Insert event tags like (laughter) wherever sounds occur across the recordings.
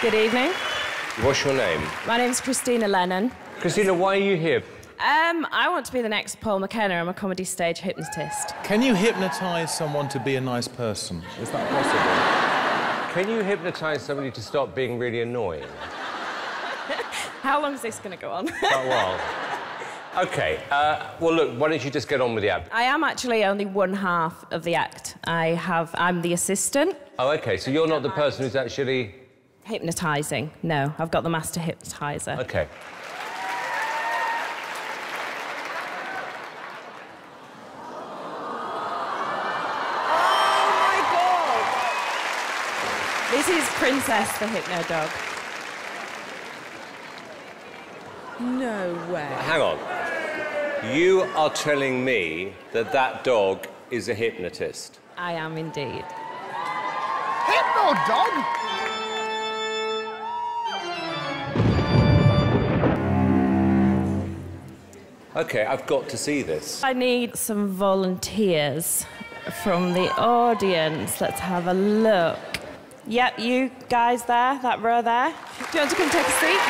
Good evening. What's your name? My name's Krystyna Lennon. Krystyna, why are you here? Um, I want to be the next Paul McKenna. I'm a comedy stage hypnotist. Can you hypnotise someone to be a nice person? Is that possible? Can you hypnotise somebody to stop being really annoying? (laughs) How long is this going to go on? Quite a while. OK, uh, well, look, why don't you just get on with the act? I am actually only one half of the act. I have... I'm the assistant. Oh, OK, so you're not the person who's actually... Hypnotising. No, I've got the master hypnotiser. OK. Oh this is Princess the Hypnodog. No way. Hang on. You are telling me that that dog is a hypnotist? I am indeed. Hypno dog? OK, I've got to see this. I need some volunteers from the audience. Let's have a look. Yep, you guys there, that row there. Do you want to come take a seat?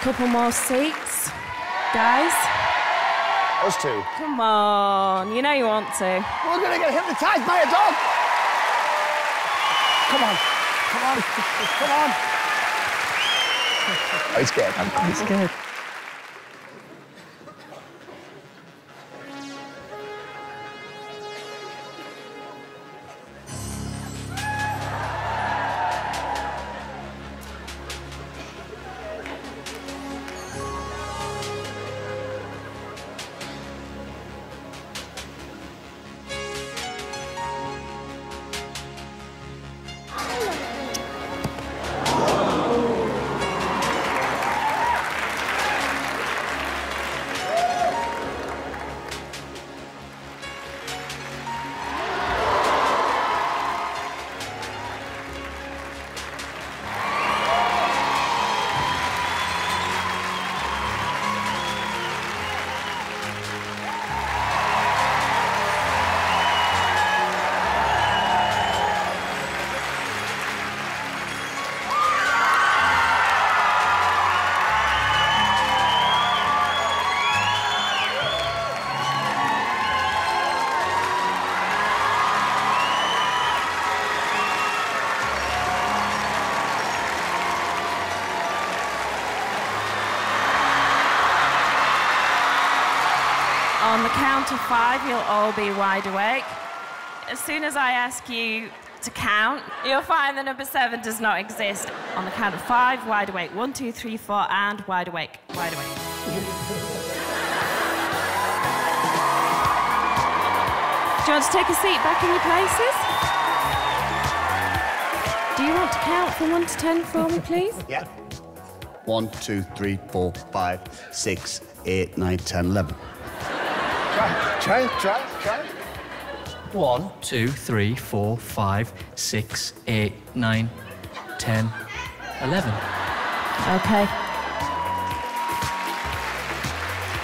Couple more seats. Guys, Us two. come on. You know you want to. We're gonna get hypnotized by a dog. Come on. Come on. (laughs) Come on. He's good. He's On the count of five, you'll all be wide awake. As soon as I ask you to count, you'll find the number seven does not exist. On the count of five, wide awake. One, two, three, four, and wide awake. Wide awake. Do you want to take a seat back in your places? Do you want to count from one to ten for me, please? (laughs) Yeah. One, two, three, four, five, six, eight, nine, ten, eleven. Try, try, try, try. One, two, three, four, five, six, eight, nine, ten, eleven. Okay.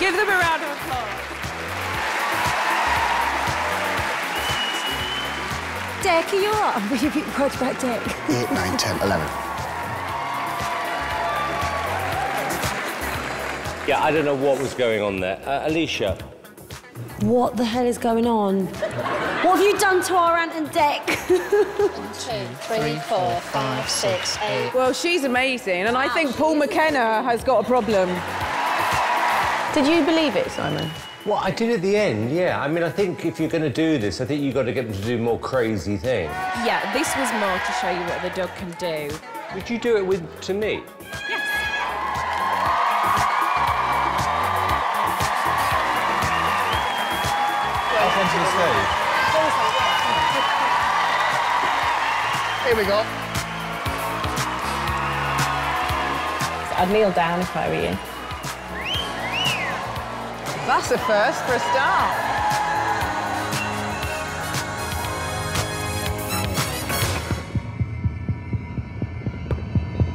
Give them a round of applause. Dec, are you up? Will you be quarterback Dick? Eight, nine, ten, eleven. Yeah, I don't know what was going on there. Uh, Alesha, What the hell is going on? What have you done to our Ant and Dec? (laughs) Two, three, four, five, six, eight. Well, she's amazing, and I think Paul McKenna has got a problem. Did you believe it, Simon? Well, I did at the end, yeah. I mean, I think if you're going to do this, I think you've got to get them to do more crazy things. Yeah, this was more to show you what the dog can do. Would you do it with to me? Up onto the stage. Here we go. I'd kneel down if I were you. That's a first for a start.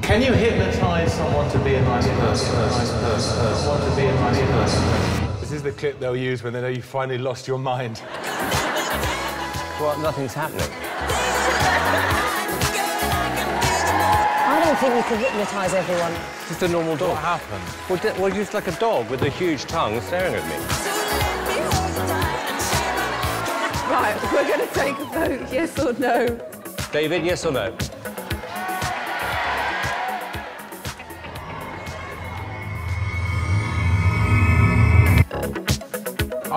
Can you hypnotise someone to be a nice person? Nice person. Someone to be a nice person is the clip they'll use when they know you finally lost your mind. well, nothing's happening. I don't think you could hypnotise everyone. Just a normal dog. What happened? Well, well, just like a dog with a huge tongue staring at me. Right, we're going to take a vote, yes or no. David, yes or no?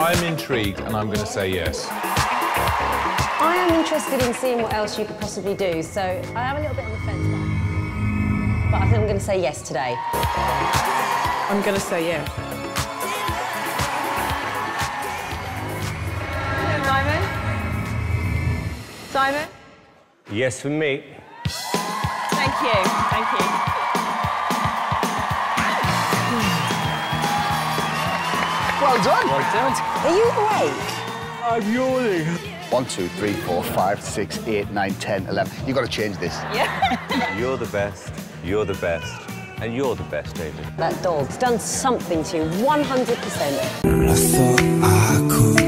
I'm intrigued and I'm going to say yes. I am interested in seeing what else you could possibly do, so I am a little bit on the fence, but, but I think I'm going to say yes today. I'm going to say yes. Simon? Simon? Yes for me. Thank you. Thank you. Well done. Well done. Are you awake? I'm yawning. One, two, three, four, five, six, eight, nine, ten, eleven. You've got to change this. Yeah. (laughs) you're the best. You're the best. And you're the best, David. That dog's done something to you, 100%. I thought I could